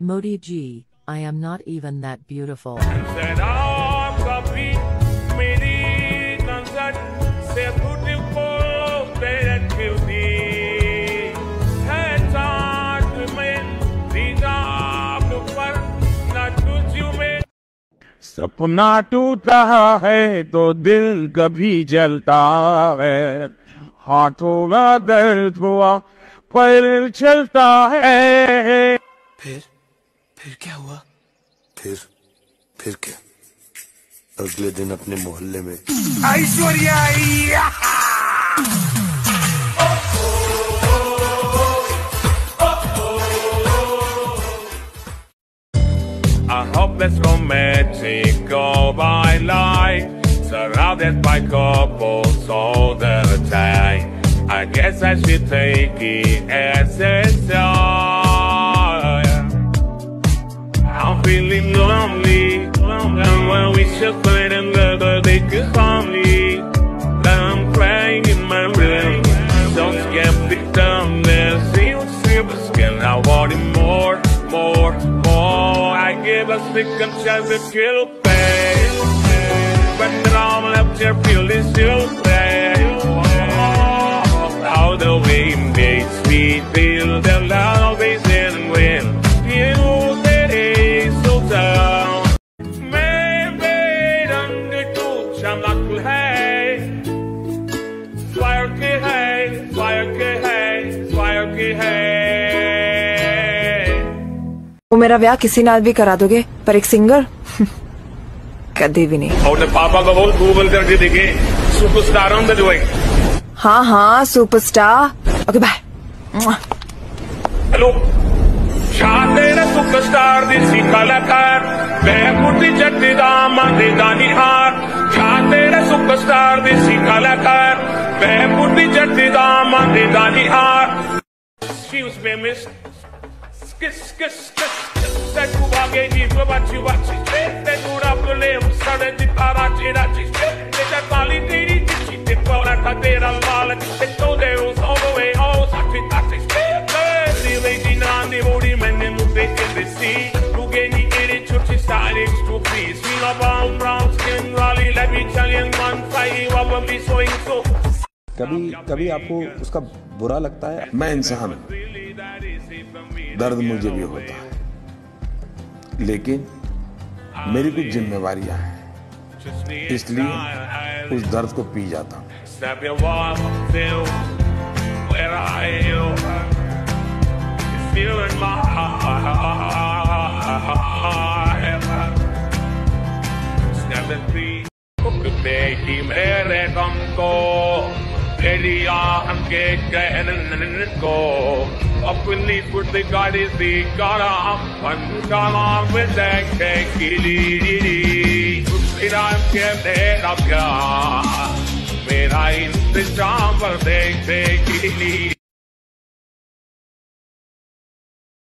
Modi G, I am not even that beautiful. है सपना टूटा है तो दिल कभी जलता है। हाथों में दर्द हुआ पर चलता है। फिर? फिर क्या हुआ फिर फिर क्या अगले दिन अपने मोहल्ले में I hope this romantic go by life Surrounded by couples all the time I guess I should take it as it's I'm feeling lonely And when we should play together they could harm me Then I'm crying in my room Don't get picked down there See what's silver skin I want it more, more, more? I give a second chance to kill pain But then I'm left here feeling still bad चमक है। Fire के है fire के है fire के है। वो मेरा ब्याह किसी नाल भी करा दोगे पर एक सिंगर? कभी भी नहीं। और पापा को बहुत गूगल करके देखे। सुपरस्टार ऑन द वे हाँ हाँ सुपरस्टार। Okay bye hello. शादे ने सुपरस्टार दी सी कलाकार मैं कुटी जट्टी दा मंदे दा निहार शादे ने सुपरस्टार देसी कलाकार मैं बुढ़ी जटी दामन दानी हार स्क्रीम्स में मिस किस किस किस किस तेरे को बच्ची बच्ची तेरे को रब ले उस सड़े जितारा कभी कभी आपको उसका बुरा लगता है? मैं इंसान हूँ। दर्द मुझे भी होता है। लेकिन मेरी कुछ जिम्मेवार है। इसलिए उस दर्द को पी जाता हूँ। तिमेरे गम को तेरी आहन के गहन को अपनी कुछ सी करामे के मेरा इंतज़ाम देखे गिरी